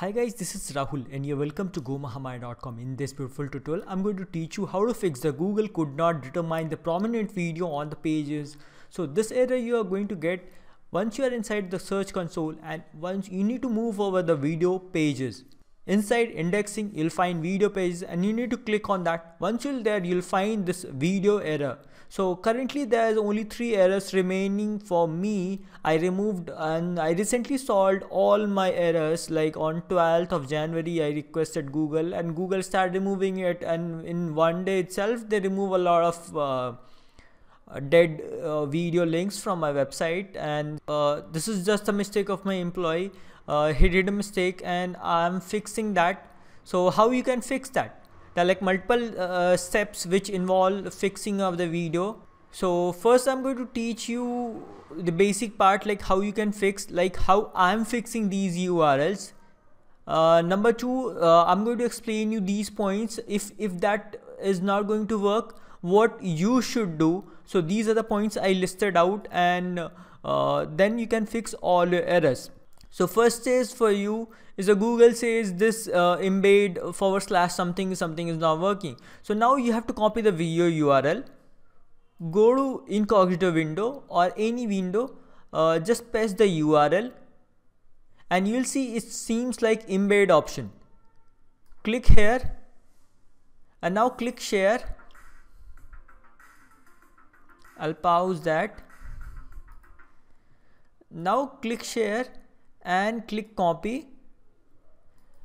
Hi guys, this is Rahul and you're welcome to GoMahamaya.com. In this beautiful tutorial, I'm going to teach you how to fix the Google could not determine the prominent video on the pages. So this error you are going to get once you are inside the search console and once you need to move over the video pages. Inside indexing, you'll find video pages and you need to click on that. Once you're there, you'll find this video error. So currently there is only three errors remaining for me. I removed and I recently solved all my errors like on 12th of January I requested Google and Google started removing it. And in one day itself they remove a lot of uh, dead uh, video links from my website. And uh, this is just a mistake of my employee. Uh, he did a mistake and I'm fixing that. So how you can fix that there are like multiple uh, steps which involve fixing of the video. So first i'm going to teach you the basic part like how you can fix like how i'm fixing these urls uh, number two uh, i'm going to explain you these points. If if that is not going to work what you should do. So these are the points i listed out and uh, then you can fix all your errors so first is for you is a Google says this uh, embed forward slash something something is not working. So now you have to copy the video URL, go to incognito window or any window, uh, just paste the URL and you'll see it seems like embed option. Click here and now click share. I'll pause that. Now click share and click copy.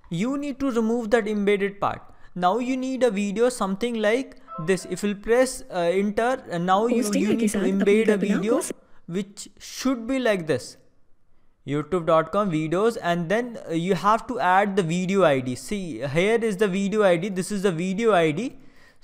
You need to remove that embedded part. Now you need a video something like this. If you press uh, enter and now you, you need to embed a video which should be like this. Youtube.com videos and then uh, you have to add the video id see here is the video id this is the video id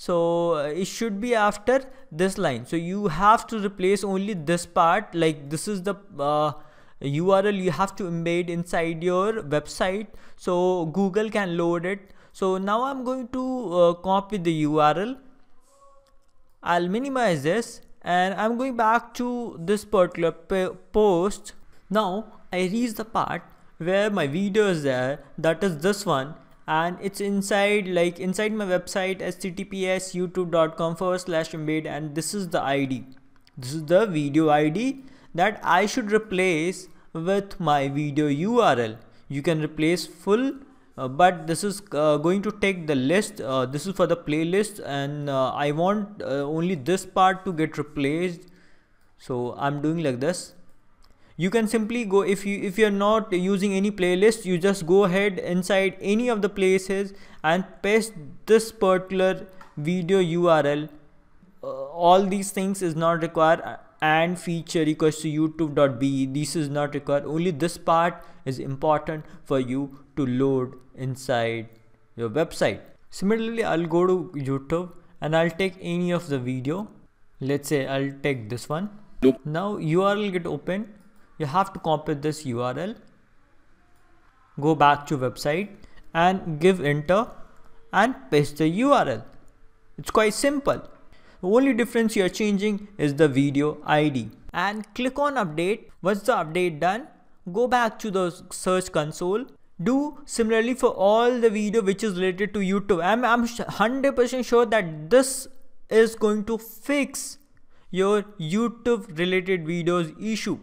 so uh, it should be after this line. So you have to replace only this part like this is the uh, URL you have to embed inside your website so Google can load it. So now I'm going to uh, copy the URL. I'll minimize this and I'm going back to this particular post. Now I reach the part where my video is there that is this one and it's inside like inside my website https youtube.com forward slash embed and this is the id this is the video id that I should replace with my video URL. You can replace full uh, but this is uh, going to take the list uh, this is for the playlist and uh, I want uh, only this part to get replaced. So I'm doing like this. You can simply go if you if you're not using any playlist you just go ahead inside any of the places and paste this particular video URL uh, all these things is not required and feature request to youtube.be this is not required. Only this part is important for you to load inside your website. Similarly i'll go to youtube and i'll take any of the video. Let's say i'll take this one. Now url get open. You have to copy this url go back to website and give enter and paste the url it's quite simple the only difference you are changing is the video ID. And click on update. Once the update done, go back to the search console. Do similarly for all the video which is related to YouTube. I'm, I'm 100% sure that this is going to fix your YouTube related videos issue.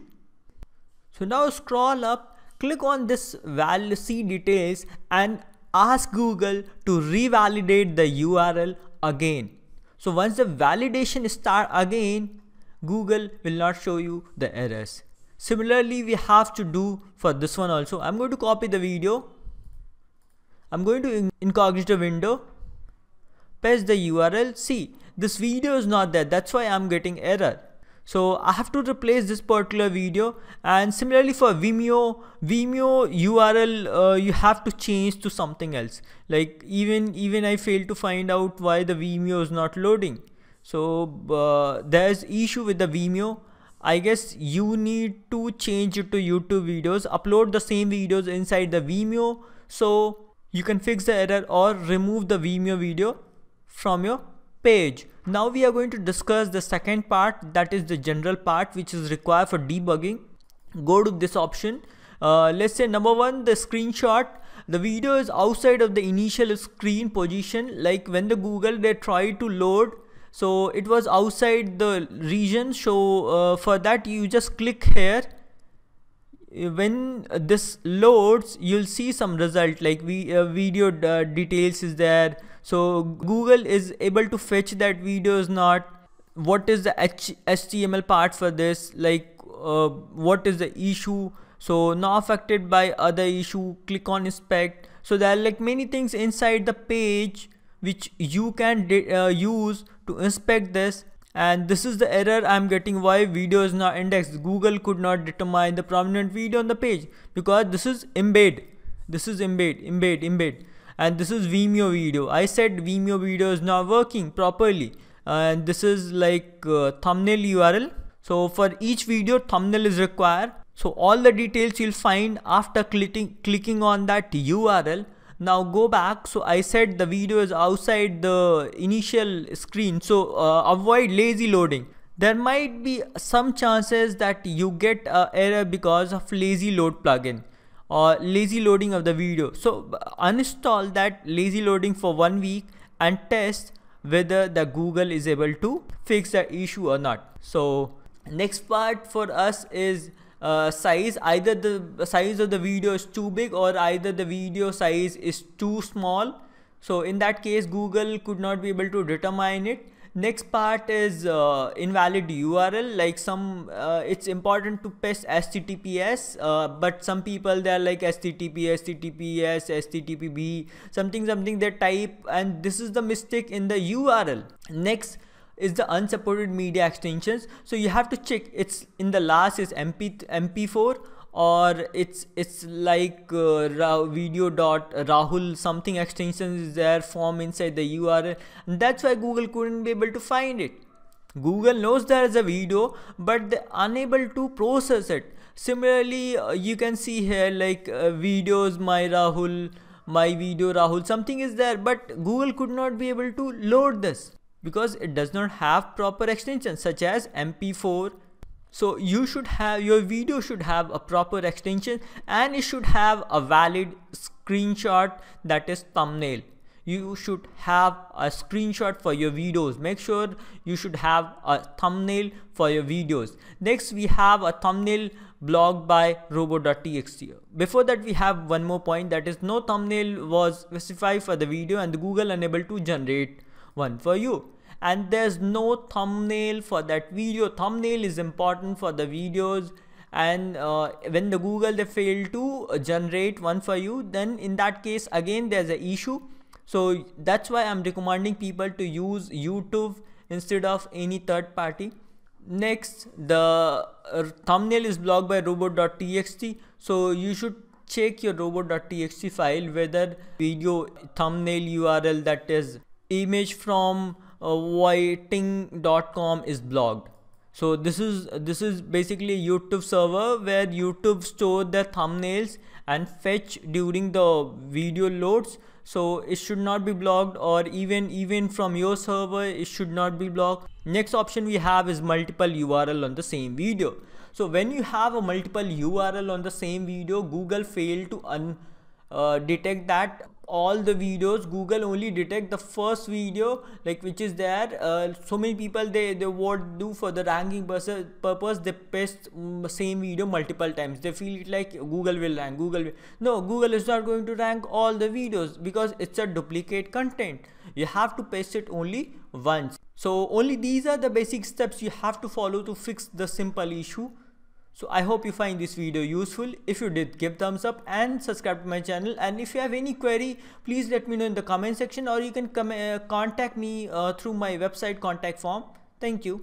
So now scroll up, click on this val see details and ask Google to revalidate the URL again. So once the validation start again, Google will not show you the errors. Similarly, we have to do for this one also. I'm going to copy the video. I'm going to incognito window, paste the URL. See, this video is not there. That's why I'm getting error. So I have to replace this particular video and similarly for Vimeo, Vimeo URL uh, you have to change to something else. Like even even I failed to find out why the Vimeo is not loading. So uh, there's issue with the Vimeo. I guess you need to change it to YouTube videos, upload the same videos inside the Vimeo so you can fix the error or remove the Vimeo video from your page. Now we are going to discuss the second part that is the general part which is required for debugging. Go to this option. Uh, let's say number one the screenshot the video is outside of the initial screen position like when the google they try to load so it was outside the region so uh, for that you just click here when this loads you'll see some result. Like we uh, video uh, details is there. So google is able to fetch that video is not what is the H html part for this? Like uh, what is the issue? So not affected by other issue click on inspect. So there are like many things inside the page which you can uh, use to inspect this and this is the error I'm getting why video is not indexed. Google could not determine the prominent video on the page because this is embed. This is embed embed embed. And this is Vimeo video. I said Vimeo video is not working properly. And this is like uh, thumbnail URL so for each video thumbnail is required. So all the details you'll find after clicking clicking on that URL now go back. So i said the video is outside the initial screen. So uh, avoid lazy loading. There might be some chances that you get a error because of lazy load plugin or lazy loading of the video. So uninstall that lazy loading for one week and test whether the google is able to fix the issue or not. So next part for us is uh, size either the size of the video is too big or either the video size is too small. So in that case google could not be able to determine it. Next part is uh, invalid url like some uh, it's important to paste https uh, but some people they are like http https httpb something something they type and this is the mistake in the url next is the unsupported media extensions. So you have to check it's in the last is mp mp4 or it's it's like uh, video dot rahul something extension is there form inside the url and that's why google couldn't be able to find it. Google knows there is a video but they're unable to process it. Similarly uh, you can see here like uh, videos my rahul my video rahul something is there but google could not be able to load this because it does not have proper extensions such as mp4 so you should have your video should have a proper extension and it should have a valid screenshot that is thumbnail. You should have a screenshot for your videos. Make sure you should have a thumbnail for your videos. Next we have a thumbnail blocked by robot.txt before that we have one more point that is no thumbnail was specified for the video and the google unable to generate one for you. And there's no thumbnail for that video. Thumbnail is important for the videos. And uh, when the google they fail to generate one for you then in that case again there's an issue. So that's why i'm recommending people to use youtube instead of any third party. Next the uh, thumbnail is blocked by robot.txt so you should check your robot.txt file whether video thumbnail url that is image from uh, ytimg.com is blocked so this is this is basically youtube server where youtube store the thumbnails and fetch during the video loads. So it should not be blocked or even even from your server it should not be blocked next option we have is multiple url on the same video. So when you have a multiple url on the same video google failed to un uh, detect that all the videos google only detect the first video like which is there. Uh, so many people they they what do for the ranking purpose. They paste um, same video multiple times. They feel it like google will rank google will. no google is not going to rank all the videos because it's a duplicate content. You have to paste it only once. So only these are the basic steps you have to follow to fix the simple issue so I hope you find this video useful. If you did, give thumbs up and subscribe to my channel. And if you have any query, please let me know in the comment section or you can come, uh, contact me uh, through my website contact form. Thank you.